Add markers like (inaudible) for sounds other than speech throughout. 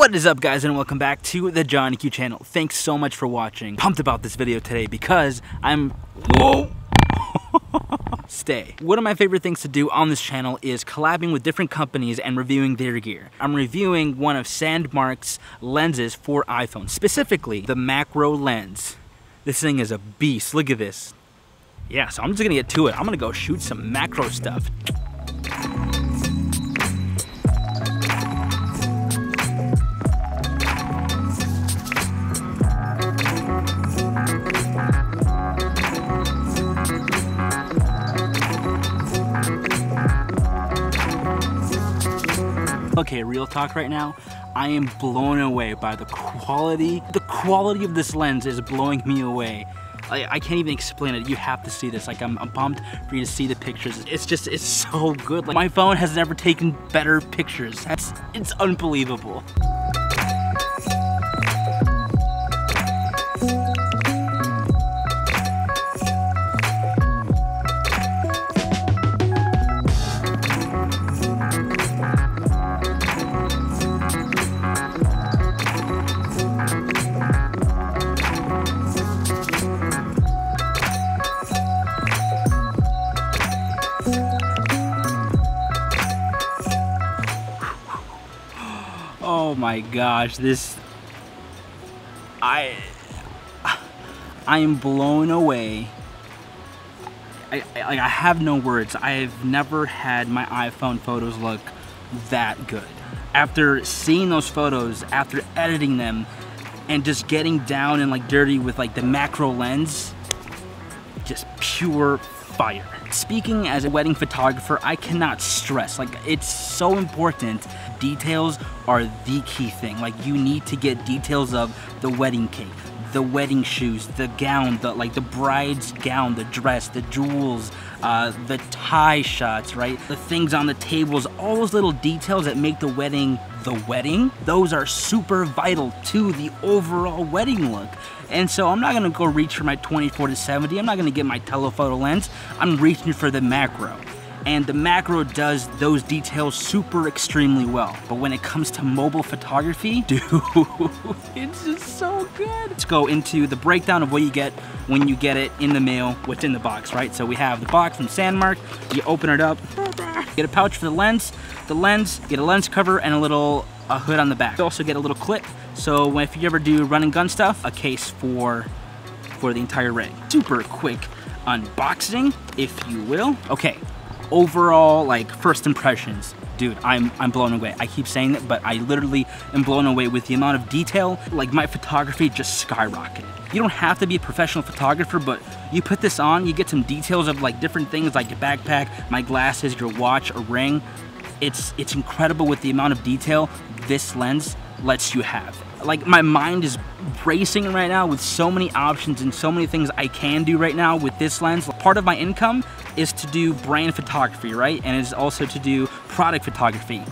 What is up guys and welcome back to the Johnny Q channel. Thanks so much for watching. Pumped about this video today because I'm whoa (laughs) stay. One of my favorite things to do on this channel is collabing with different companies and reviewing their gear. I'm reviewing one of Sandmarc's lenses for iPhone, specifically the macro lens. This thing is a beast, look at this. Yeah, so I'm just gonna get to it. I'm gonna go shoot some macro stuff. Okay, real talk right now. I am blown away by the quality. The quality of this lens is blowing me away. I, I can't even explain it. You have to see this. Like I'm, I'm pumped for you to see the pictures. It's just, it's so good. Like my phone has never taken better pictures. That's, it's unbelievable. Oh my gosh, this I (sighs) I am blown away. I, I, I have no words. I've never had my iPhone photos look that good. After seeing those photos, after editing them, and just getting down and like dirty with like the macro lens, just pure fire. Speaking as a wedding photographer, I cannot stress, like it's so important. Details are the key thing. Like you need to get details of the wedding cake, the wedding shoes, the gown, the like the bride's gown, the dress, the jewels, uh, the tie shots, right? The things on the tables, all those little details that make the wedding the wedding, those are super vital to the overall wedding look. And so I'm not gonna go reach for my 24 to 70, I'm not gonna get my telephoto lens, I'm reaching for the macro and the macro does those details super extremely well. But when it comes to mobile photography, (laughs) dude, it's just so good. Let's go into the breakdown of what you get when you get it in the mail, what's in the box, right? So we have the box from Sandmarc, you open it up, (laughs) get a pouch for the lens, the lens, get a lens cover and a little a hood on the back. You also get a little clip, so if you ever do run and gun stuff, a case for, for the entire rig. Super quick unboxing, if you will. Okay, overall like first impressions. Dude i'm i'm blown away. I keep saying it but i literally am blown away with the amount of detail. Like my photography just skyrocketed. You don't have to be a professional photographer but you put this on you get some details of like different things like your backpack my glasses your watch a ring. It's it's incredible with the amount of detail this lens lets you have. Like my mind is racing right now with so many options and so many things I can do right now with this lens. Part of my income is to do brand photography, right? And it's also to do product photography.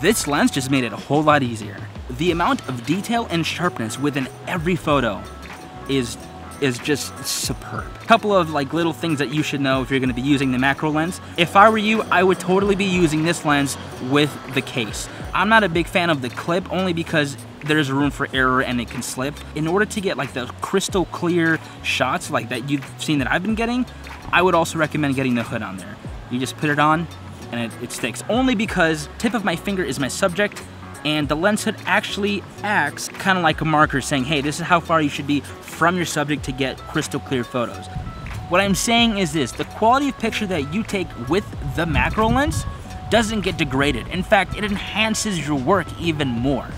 This lens just made it a whole lot easier. The amount of detail and sharpness within every photo is is just superb. A couple of like little things that you should know if you're gonna be using the macro lens. If I were you, I would totally be using this lens with the case. I'm not a big fan of the clip only because there's room for error and it can slip. In order to get like the crystal clear shots like that you've seen that I've been getting, I would also recommend getting the hood on there. You just put it on and it, it sticks. Only because tip of my finger is my subject and the lens hood actually acts kind of like a marker saying, hey, this is how far you should be from your subject to get crystal clear photos. What I'm saying is this, the quality of picture that you take with the macro lens doesn't get degraded. In fact, it enhances your work even more.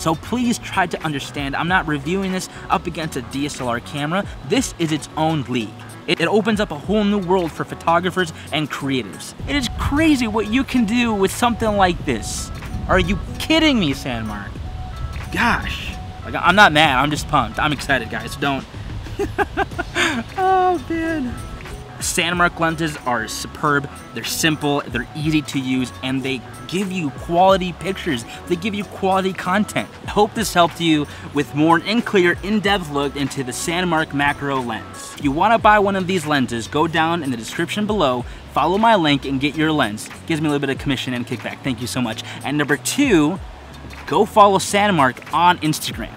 So please try to understand, I'm not reviewing this up against a DSLR camera. This is its own league. It, opens up a whole new world for photographers and creatives. It is crazy what you can do with something like this. Are you kidding me, Sandmarc? Gosh. Like, I'm not mad, I'm just pumped. I'm excited, guys. Don't. (laughs) oh, man. Sandmarc lenses are superb, they're simple, they're easy to use, and they give you quality pictures. They give you quality content. I hope this helped you with more in clear, in-depth look into the Sandmarc macro lens. If you wanna buy one of these lenses, go down in the description below, follow my link and get your lens. Gives me a little bit of commission and kickback. Thank you so much. And number two, go follow Sandmarc on Instagram.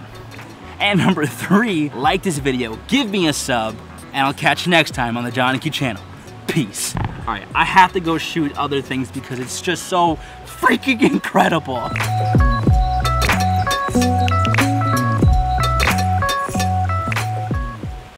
And (laughs) number three, like this video, give me a sub, and I'll catch you next time on the John Q channel. Peace. All right, I have to go shoot other things because it's just so freaking (laughs) incredible.